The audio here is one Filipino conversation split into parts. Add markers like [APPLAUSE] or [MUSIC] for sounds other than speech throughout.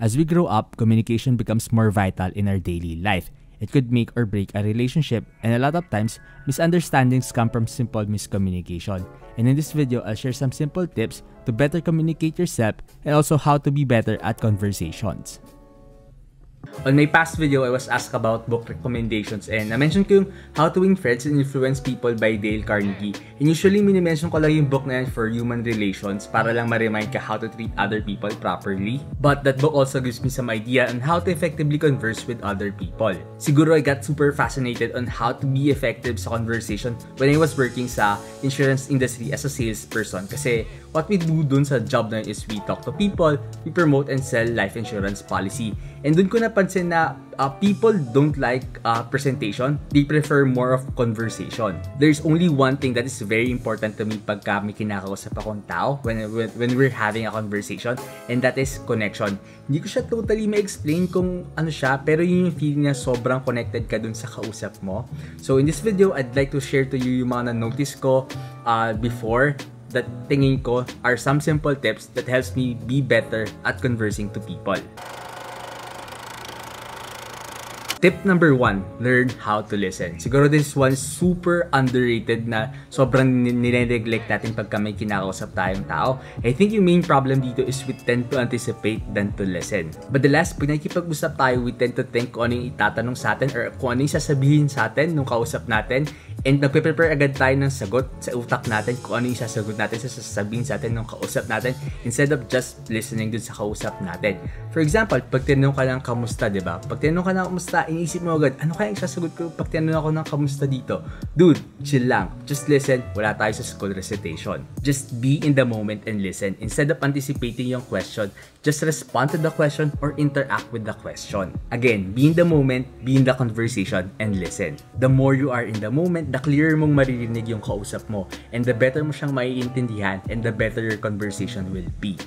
As we grow up, communication becomes more vital in our daily life. It could make or break a relationship, and a lot of times, misunderstandings come from simple miscommunication. And in this video, I'll share some simple tips to better communicate yourself and also how to be better at conversations. On my past video, I was asked about book recommendations and na-mention ko yung How to Win Friends and Influence People by Dale Carnegie. And usually, minimension ko lang yung book na yan for human relations para lang ma-remind ka how to treat other people properly. But that book also gives me some idea on how to effectively converse with other people. Siguro I got super fascinated on how to be effective sa conversation when I was working sa insurance industry as a salesperson kasi what we do dun sa job na is we talk to people, we promote and sell life insurance policy. And dun ko napansin na uh, people don't like uh, presentation. They prefer more of conversation. There's only one thing that is very important to me pagka may kinakausap akong tao when, when, when we're having a conversation and that is connection. Hindi ko siya totally ma-explain kung ano siya pero yun yung feeling na sobrang connected ka dun sa kausap mo. So in this video, I'd like to share to you yung mga na-notice ko uh, before that tingin ko are some simple tips that helps me be better at conversing to people. Tip number one, learn how to listen. Siguro this one super underrated na sobrang nire-neglect natin pagka may kinakausap tayong tao. I think yung main problem dito is we tend to anticipate than to listen. But the last, pag nakikipag-usap tayo, we tend to think kung ano yung itatanong sa atin or kung ano yung sasabihin sa atin nung kausap natin and nagpe-prepare agad tayo ng sagot sa utak natin kung ano yung sasagot natin sa sasabihin sa atin nung kausap natin instead of just listening dun sa kausap natin. For example, pag tinanong ka ng kamusta, di ba? Pag tinanong ka ng kamusta, iniisip mo agad, ano kaya yung sasagot ko pag tinanong ako ng kamusta dito? Dude, chill lang. Just listen. Wala tayo sa school recitation. Just be in the moment and listen. Instead of anticipating yung question, just respond to the question or interact with the question. Again, be in the moment, be in the conversation, and listen. The more you are in the moment, the clearer mong maririnig yung kausap mo, and the better mo siyang maiintindihan, and the better your conversation will be.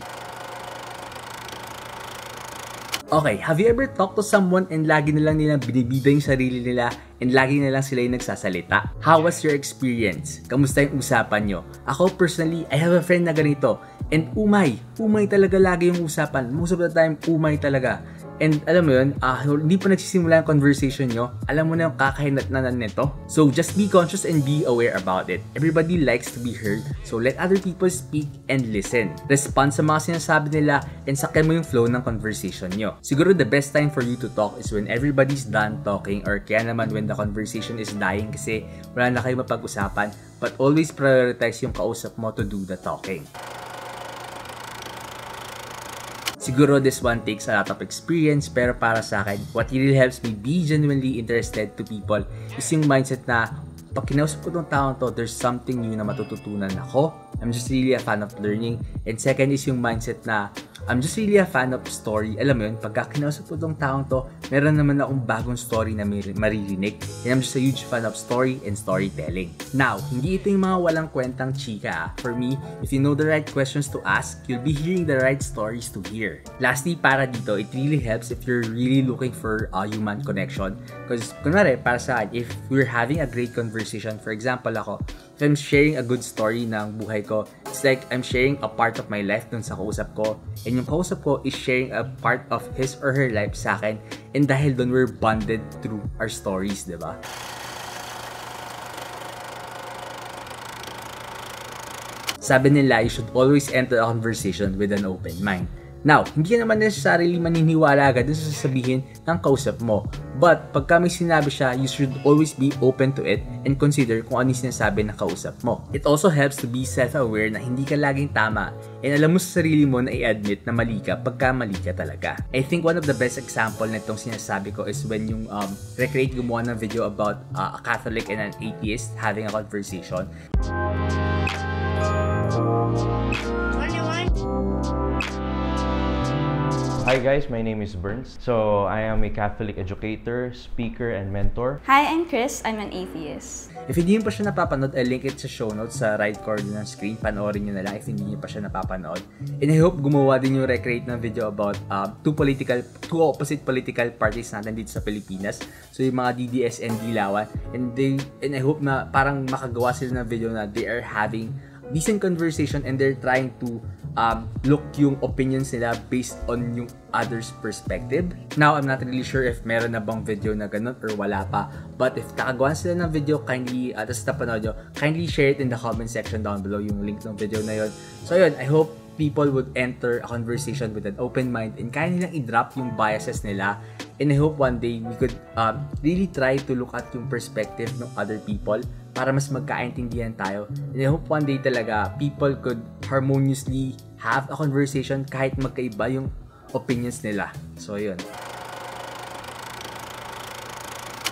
Okay, have you ever talked to someone and lagi na lang nilang binibida yung sarili nila and lagi na lang sila yung nagsasalita? How was your experience? Kamusta yung usapan nyo? Ako personally, I have a friend na ganito and umay, umay talaga lagi yung usapan. Most of the time, umay talaga. And alam mo yun, uh, hindi pa nagsisimula yung conversation nyo, alam mo na yung kakahinat na nito. So just be conscious and be aware about it. Everybody likes to be heard, so let other people speak and listen. Respond sa mga sinasabi nila and sakyan mo yung flow ng conversation nyo. Siguro the best time for you to talk is when everybody's done talking or kaya naman when the conversation is dying kasi wala na kayo mapag-usapan but always prioritize yung kausap mo to do the talking. Siguro this one takes a lot of experience pero para sa akin, what really helps me be genuinely interested to people is yung mindset na pag kinausap ko tong taong to, there's something new na matututunan ako. I'm just really a fan of learning. And second is yung mindset na I'm just really a fan of story. Alam mo yun, pagka kinausap ko tong taong to, meron naman akong bagong story na maririnig. And I'm just a huge fan of story and storytelling. Now, hindi ito yung mga walang kwentang chika. Ah. For me, if you know the right questions to ask, you'll be hearing the right stories to hear. Lastly, para dito, it really helps if you're really looking for a human connection. Because, kunwari, para sa akin, if we're having a great conversation, for example ako, if I'm sharing a good story ng buhay ko, it's like I'm sharing a part of my life dun sa kausap ko. And yung kausap ko is sharing a part of his or her life sa akin and dahil doon we're bonded through our stories, di ba? Sabi nila, you should always enter a conversation with an open mind. Now, hindi ka naman necessarily maniniwala agad sa sasabihin ng kausap mo. But, pagka may sinabi siya, you should always be open to it and consider kung ano yung sinasabi ng kausap mo. It also helps to be self-aware na hindi ka laging tama and alam mo sa sarili mo na i-admit na mali ka pagka mali ka talaga. I think one of the best example na itong sinasabi ko is when yung um, Recreate gumawa ng video about uh, a Catholic and an atheist having a conversation. Hi guys, my name is Burns. So, I am a Catholic educator, speaker, and mentor. Hi, I'm Chris. I'm an atheist. If hindi nyo pa siya napapanood, I'll link it sa show notes sa right corner ng screen. Panoorin nyo na lang if hindi nyo pa siya napapanood. And I hope gumawa din yung recreate ng video about uh, two political, two opposite political parties natin dito sa Pilipinas. So, yung mga DDS and Dilawan. And, they, and I hope na parang makagawa sila ng video na they are having decent conversation and they're trying to um, look yung opinions nila based on yung other's perspective. Now, I'm not really sure if meron na bang video na ganun or wala pa. But if nakagawa sila ng video, kindly, uh, tapos nyo, kindly share it in the comment section down below yung link ng video na yun. So yun, I hope people would enter a conversation with an open mind and kaya nilang i-drop yung biases nila. And I hope one day we could um, really try to look at yung perspective ng other people para mas magkaintindihan tayo. And I hope one day talaga people could harmoniously have a conversation kahit magkaiba yung opinions nila. So, yun.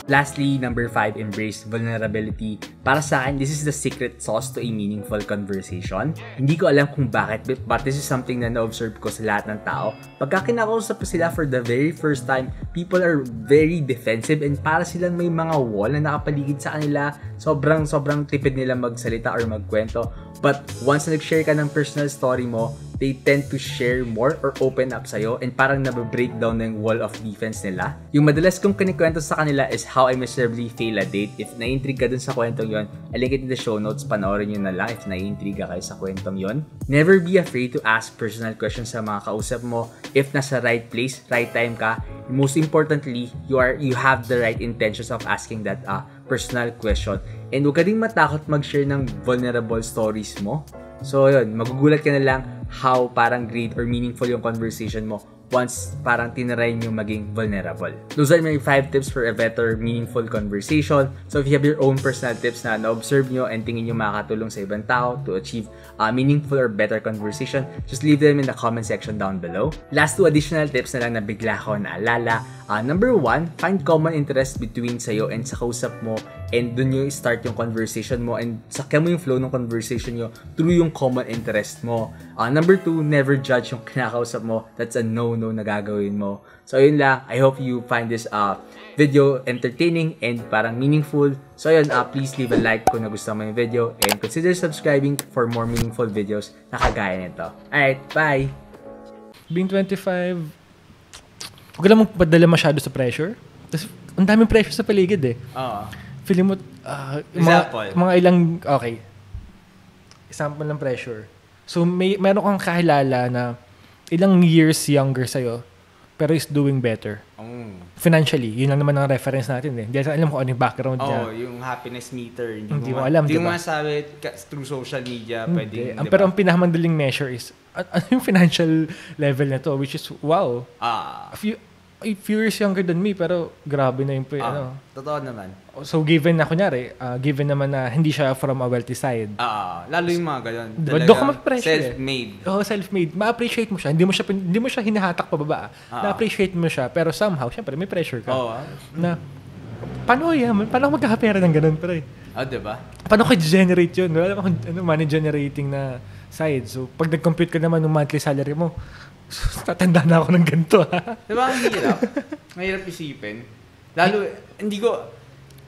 Lastly, number 5, embrace vulnerability. Para sa akin, this is the secret sauce to a meaningful conversation. Hindi ko alam kung bakit, but this is something na na-observe ko sa lahat ng tao. Pagka kinakausap sila for the very first time, people are very defensive and para silang may mga wall na nakapaligid sa kanila. Sobrang, sobrang tipid nila magsalita or magkwento. But once na nag-share ka ng personal story mo, they tend to share more or open up sa'yo and parang nababreak down ng wall of defense nila. Yung madalas kong kinikwento sa kanila is how I miserably fail a date. If na-intrigue ka dun sa kwentong yon, I'll link it in the show notes. Panoorin nyo na lang if na-intrigue kayo sa kwentong yon. Never be afraid to ask personal questions sa mga kausap mo. If nasa right place, right time ka, most importantly, you are you have the right intentions of asking that uh, personal question. And huwag ka din matakot mag-share ng vulnerable stories mo. So, yun, magugulat ka na lang how parang great or meaningful yung conversation mo once parang tinaray nyo maging vulnerable. Those are my 5 tips for a better, meaningful conversation. So if you have your own personal tips na na-observe nyo and tingin nyo makakatulong sa ibang tao to achieve a meaningful or better conversation, just leave them in the comment section down below. Last two additional tips na lang na bigla ko naalala. Uh, number one, find common interest between sa'yo and sa kausap mo and dun yung start yung conversation mo and sakyan mo yung flow ng conversation nyo through yung common interest mo. Uh, number two, never judge yung kinakausap mo. That's a no-no na gagawin mo. So, yun lang. I hope you find this uh, video entertaining and parang meaningful. So, yun, uh, please leave a like kung nagustuhan mo yung video and consider subscribing for more meaningful videos na kagaya nito. Alright, bye! Being 25, huwag lang magpadala masyado sa pressure. Tapos, ang daming pressure sa paligid eh. Oo. Feeling mo, mga, Example. mga ilang, okay. Example ng pressure. So, may, meron kang kahilala na ilang years younger sa'yo, pero is doing better. Oh. Financially, yun lang naman ang reference natin eh. Hindi natin alam kung ano yung background niya. Oh, yung happiness meter. Hindi mo alam, Hindi diba? mo masabi through social media. Hindi. Pwede, Ang, pero ang pinakamandaling measure is, an- [LAUGHS] ano yung financial level na to, which is, wow, Ah, a few, a few years younger than me, pero grabe na yung, ah, ano. totoo naman. So, given na, kunyari, ah, given naman na hindi siya from a wealthy side, Ah, lalo yung mga ganun. Diba? Doon ka mag-pressure eh. Self-made. oh, self-made, ma-appreciate mo siya. Hindi mo siya, hindi mo siya hinahatak pababa. Ah. Na-appreciate mo siya, pero somehow, syempre, may pressure ka. Oo. ah. Na, paano yan? Paano magkakapera ng ganun, pre? Ah, diba? Paano ko generate yun? Wala naman ano, money generating na side. So, pag nag-compute ka naman ng monthly salary mo, [LAUGHS] tatanda na ako ng ganito, ha? Diba ang hirap? Mahirap isipin. Lalo, hindi ko,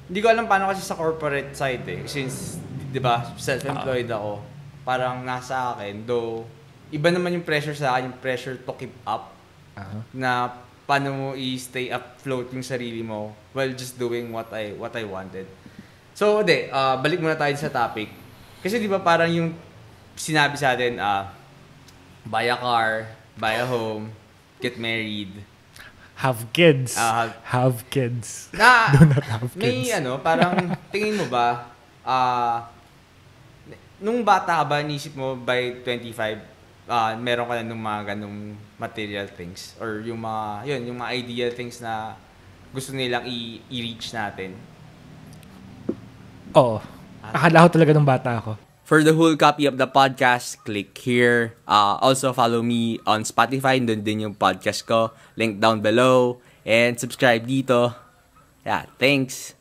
hindi ko alam paano kasi sa corporate side eh. Since, di ba, self-employed ako. Parang nasa akin, though, iba naman yung pressure sa akin, yung pressure to keep up. Na paano mo i-stay afloat yung sarili mo while just doing what I what I wanted. So, de, ah, balik muna tayo sa topic. Kasi di ba parang yung sinabi sa atin, ah, buy a car, buy a home, get married. Have kids. Ah, have- have kids. Na, [LAUGHS] Do not have may kids. ano, parang tingin mo ba, ah, nung bata ka ba, nisip mo by 25, ah meron ka na nung mga ganong material things? Or yung mga, yun, yung mga ideal things na gusto nilang i- i-reach natin? Oo. Akala ko talaga nung bata ako. For the whole copy of the podcast, click here. Uh, also, follow me on Spotify. Doon din yung podcast ko. Link down below. And subscribe dito. Yeah, thanks.